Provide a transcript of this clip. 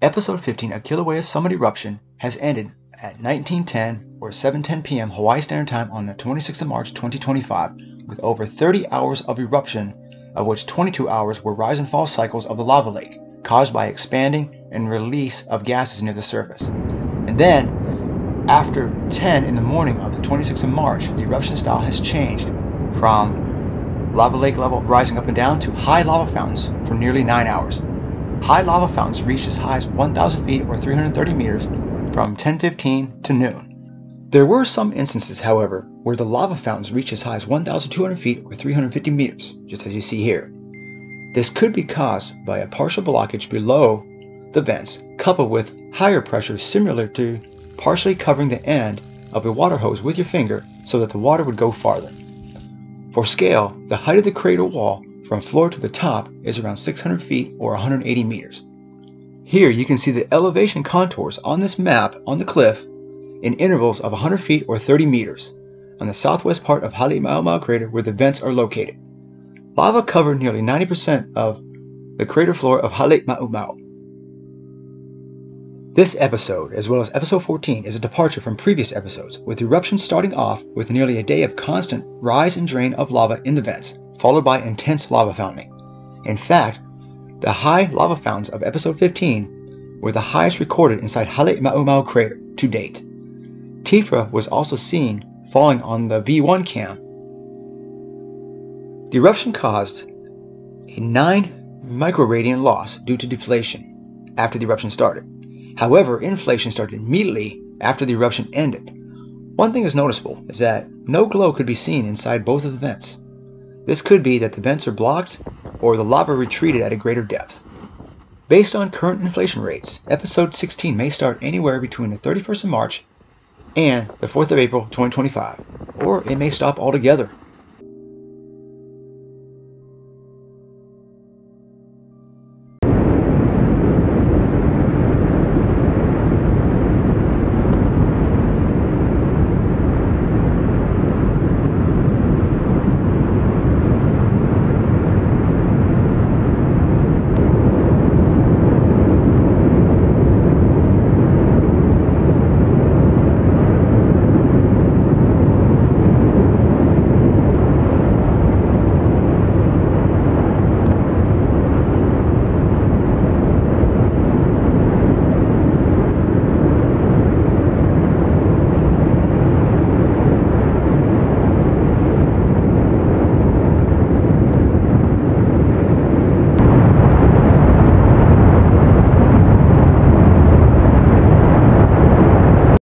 Episode 15 of Kilauea Summit Eruption has ended at 1910 or 7:10 p.m. Hawaii Standard Time on the 26th of March 2025 with over 30 hours of eruption of which 22 hours were rise and fall cycles of the lava lake caused by expanding and release of gases near the surface. And then after 10 in the morning of the 26th of March, the eruption style has changed from lava lake level rising up and down to high lava fountains for nearly 9 hours. High lava fountains reached as high as 1,000 feet or 330 meters from 10:15 to noon. There were some instances, however, where the lava fountains reached as high as 1,200 feet or 350 meters, just as you see here. This could be caused by a partial blockage below the vents, coupled with higher pressure similar to partially covering the end of a water hose with your finger so that the water would go farther. For scale, the height of the crater wall from floor to the top is around 600 feet or 180 meters. Here you can see the elevation contours on this map on the cliff in intervals of 100 feet or 30 meters on the southwest part of Halemaumau crater where the vents are located. Lava covered nearly 90% of the crater floor of Halemaumau. This episode, as well as episode 14, is a departure from previous episodes, with eruptions starting off with nearly a day of constant rise and drain of lava in the vents, followed by intense lava fountaining. In fact, the high lava fountains of episode 15 were the highest recorded inside Halemaumau crater to date. Tephra was also seen falling on the V1 cam. The eruption caused a 9 microradian loss due to deflation after the eruption started. However, inflation started immediately after the eruption ended. One thing is noticeable is that no glow could be seen inside both of the vents. This could be that the vents are blocked or the lava retreated at a greater depth. Based on current inflation rates, episode 16 may start anywhere between the 31st of March and the 4th of April 2025, or it may stop altogether